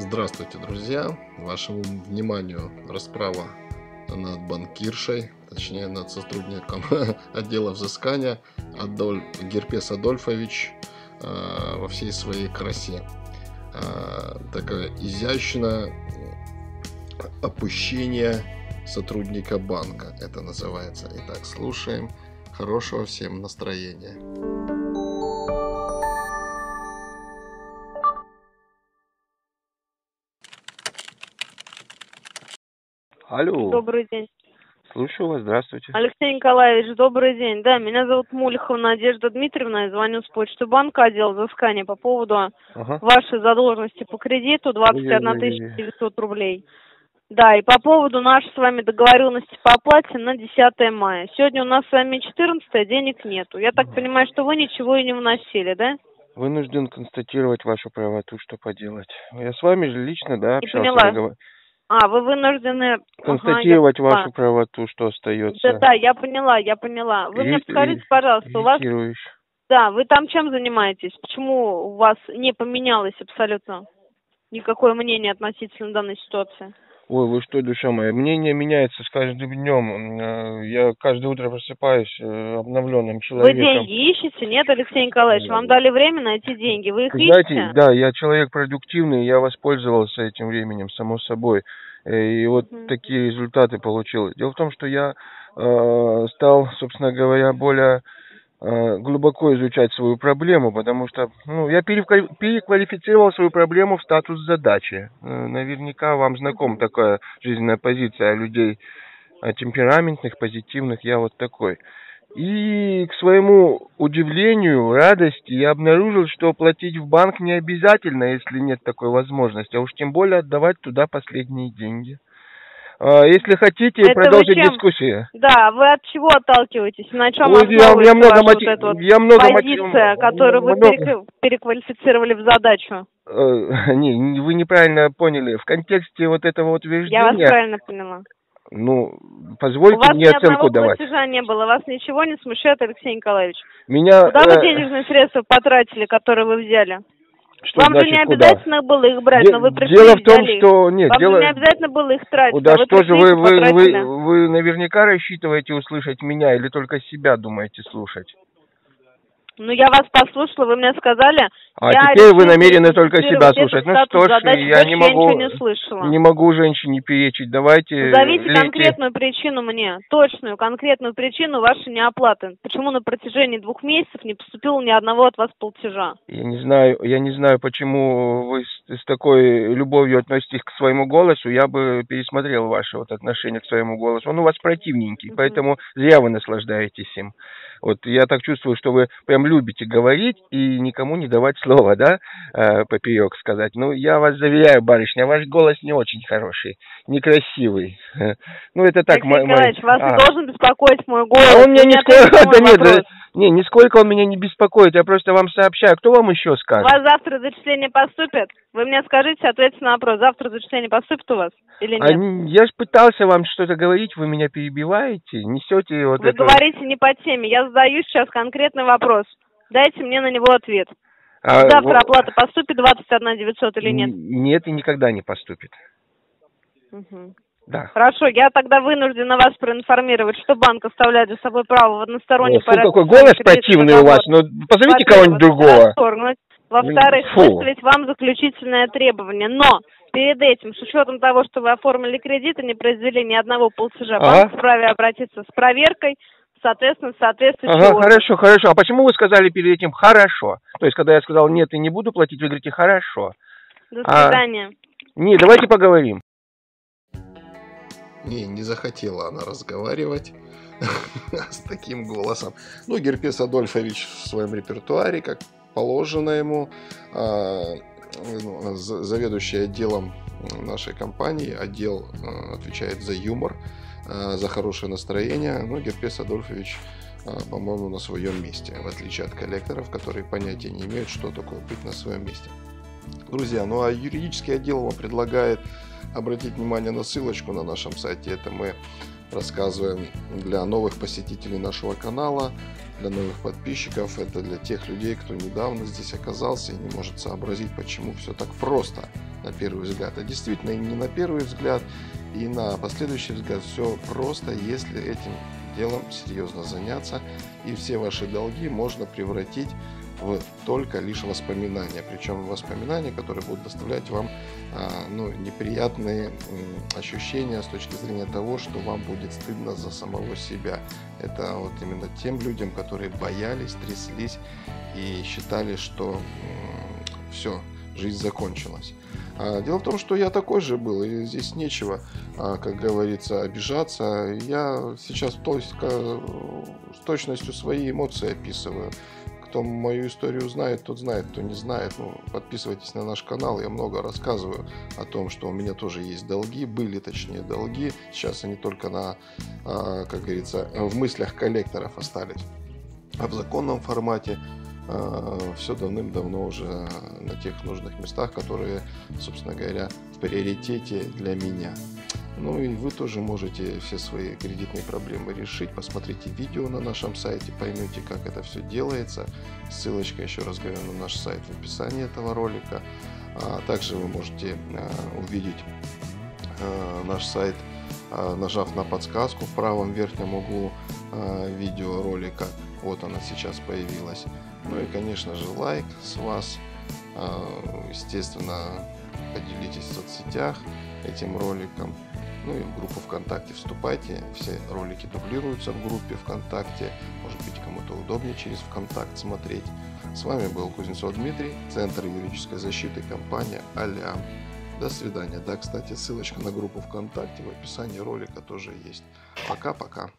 Здравствуйте, друзья! Вашему вниманию расправа над банкиршей, точнее над сотрудником отдела взыскания Адоль... Герпес Адольфович э, во всей своей красе. Э, такое изящное опущение сотрудника банка, это называется. Итак, слушаем. Хорошего всем настроения. Алло. Добрый день. Слушаю вас, здравствуйте. Алексей Николаевич, добрый день. Да, меня зовут Мулихова Надежда Дмитриевна, я звоню с почты банка, отдел взыскания по поводу Ага. вашей задолженности по кредиту 21 Ой-ой-ой. 900 рублей. Да, и по поводу нашей с вами договоренности по оплате на 10 мая. Сегодня у нас с вами 14 денег нету. Я так понимаю, что вы ничего и не вносили, да? Вынужден констатировать вашу правоту, что поделать. Я с вами же лично, да, Не общался. поняла. договор- А, вы вынуждены... Ага, я Констатировать вашу правоту, что остается. Да, да, я поняла, я поняла. Вы мне подскажите, пожалуйста, у вас. Да, вы там чем занимаетесь? Почему у вас не поменялось абсолютно никакое мнение относительно данной ситуации? Ой, вы что, душа моя, мнение меняется с каждым днем. Э, Я каждое утро просыпаюсь э, обновленным Вы человеком. деньги ищете? Нет, Алексей Николаевич, вам дали время найти деньги. Вы их Вы Знаете, ищете? да, я человек продуктивный, я воспользовался этим временем, само собой. Э, И вот Мгм. такие результаты получил. Дело в том, что я э, стал, собственно говоря, более глубоко изучать свою проблему, потому что ну, я переквали- переквалифицировал свою проблему в статус задачи. Э, Наверняка вам знаком такая жизненная позиция людей э, темпераментных, позитивных, я вот такой. И к своему удивлению, радости, я обнаружил, что платить в банк не обязательно, если нет такой возможности, а уж тем более отдавать туда последние деньги. А, Если хотите Это вы продолжить дискуссию. Да, вы от чего отталкиваетесь? На чем Ой, я- я много мотив- вот эта вот я много позиция, которую вы много- перекв- переквалифицировали в задачу? Э, Не, вы неправильно поняли. В контексте вот этого Я вас утверждения, правильно поняла. ну, У позвольте вас мне ни оценку одного давать. платежа не было, вас ничего не смущает, Алексей Николаевич? Меня, Куда вы э, денежные средства потратили, которые вы взяли? Что Вам же значит не куда? обязательно было их брать, Де- но вы пришли дело в том, взяли что нет, Вам дело. же не обязательно было их тратить, Да а вы что же вы, вы, вы, вы наверняка рассчитываете услышать меня или только себя думаете слушать? Ну, я вас послушала, вы мне сказали. А я теперь вы намерены только себя слушать. Ну что ж, задачи, я не могу, не слышала. не могу женщине перечить. Давайте Назовите лейте. конкретную причину мне, точную конкретную причину вашей неоплаты. Почему на протяжении двух месяцев не поступило ни одного от вас платежа? Я не знаю, я не знаю, почему вы с, с такой любовью относитесь к своему голосу. Я бы пересмотрел ваше вот отношение к своему голосу. Он у вас противненький, Мгм. поэтому зря вы наслаждаетесь им. Вот я так чувствую, что вы прям любите говорить и никому не давать слова, да, э, поперек сказать. Ну, я вас заверяю, барышня, ваш голос не очень хороший, некрасивый. Ну, это так, Алексей Николаевич, вас А. не должен беспокоить мой голос. А он меня не да нет, не, нисколько он меня не беспокоит, я просто вам сообщаю. Кто вам еще У скажет? вас завтра зачисление поступит? Вы мне скажите, ответьте на вопрос. Завтра зачисление поступит у вас или А нет? н- я же пытался вам что-то говорить, вы меня перебиваете, несете вот Вы это. говорите не по теме. Я задаю сейчас конкретный вопрос. Дайте мне на него ответ. А, Завтра во- оплата поступит 21 900 или нет? Нет и никогда не поступит. Мгм. Да. Хорошо, я тогда вынуждена вас проинформировать, что банк оставляет за собой право в одностороннем порядке какой голос противный у вас. договор. Ну, позовите кого-нибудь другого. расторгнуть. Во-вторых, Фу. выставить вам заключительное требование. Но перед этим, с учетом того, что вы оформили кредит и не произвели ни одного платежа, Ага. банк вправе обратиться с проверкой, соответственно, соответствующий Ага, орган. хорошо, хорошо. А почему вы сказали перед этим «хорошо»? То есть, когда я сказал «нет» и не буду платить, вы говорите «хорошо». До А. свидания. Не, давайте поговорим. Не, не захотела она разговаривать с таким голосом. Ну, Герпес Адольфович в своем репертуаре, как положено ему, а, ну, за- заведующий отделом нашей компании, отдел а, отвечает за юмор, а, за хорошее настроение. Но Герпес Адольфович, по-моему, на своем месте, в отличие от коллекторов, которые понятия не имеют, что такое быть на своем месте. Друзья, ну а юридический отдел вам предлагает обратить внимание на ссылочку на нашем сайте. Это мы рассказываем для новых посетителей нашего канала, для новых подписчиков. Это для тех людей, кто недавно здесь оказался и не может сообразить, почему все так просто. на первый взгляд. А действительно, и не на первый взгляд, и на последующий взгляд все просто, если этим делом серьезно заняться, и все ваши долги можно превратить в только лишь воспоминания. Причем воспоминания, которые будут доставлять вам а, ну, неприятные ощущения с точки зрения того, что вам будет стыдно за самого себя. Это вот именно тем людям, которые боялись, тряслись и считали, что все, жизнь закончилась. А, дело в том, что я такой же был, и здесь нечего, а, как говорится, обижаться. Я сейчас то с точностью свои эмоции описываю. Кто мою историю знает, тот знает, кто не знает. Ну, подписывайтесь на наш канал, я много рассказываю о том, что у меня тоже есть долги, были точнее долги. Сейчас они только на, а, как говорится, в мыслях коллекторов остались. А в законном формате Э, все давным-давно уже на тех нужных местах, которые, собственно говоря, в приоритете для меня. Ну и вы тоже можете все свои кредитные проблемы решить. Посмотрите видео на нашем сайте, поймете, как это все делается. Ссылочка, еще раз говорю, на наш сайт в описании этого ролика. А также вы можете э, увидеть э, наш сайт, нажав на подсказку в правом верхнем углу видеоролика. Вот она сейчас появилась. Ну и, конечно же, лайк с вас. А, естественно, поделитесь в соцсетях этим роликом. Ну и в группу ВКонтакте вступайте. Все ролики дублируются в группе ВКонтакте. Может быть, кому-то удобнее через ВКонтакт смотреть. С вами был Кузнецов Дмитрий, Центр юридической защиты, компания Алиам. До свидания. Да, кстати, ссылочка на группу ВКонтакте в описании ролика тоже есть. Пока-пока.